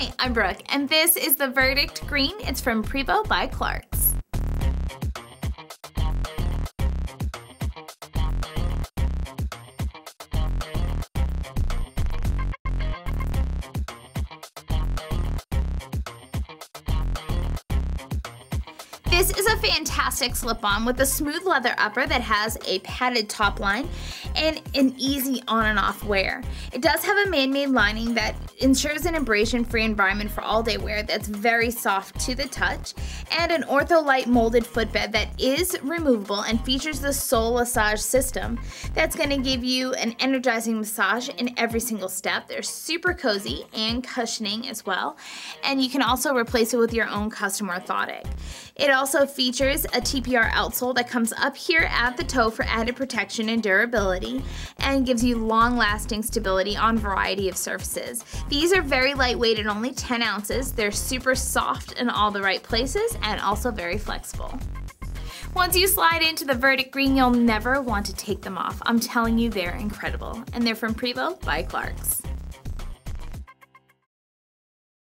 Hi, I'm Brooke, and this is the Verdict Green. It's from Privo by Clarks. This is a fantastic slip-on with a smooth leather upper that has a padded top line and an easy on and off wear. It does have a man-made lining that ensures an abrasion-free environment for all-day wear that's very soft to the touch and an ortholite molded footbed that is removable and features the Sole Massage system that's going to give you an energizing massage in every single step. They're super cozy and cushioning as well and you can also replace it with your own custom orthotic. It also features a TPR outsole that comes up here at the toe for added protection and durability and gives you long lasting stability on a variety of surfaces. These are very lightweight and only 10 ounces. They're super soft in all the right places and also very flexible. Once you slide into the Verdict Green, you'll never want to take them off. I'm telling you, they're incredible. And they're from Privo by Clarks.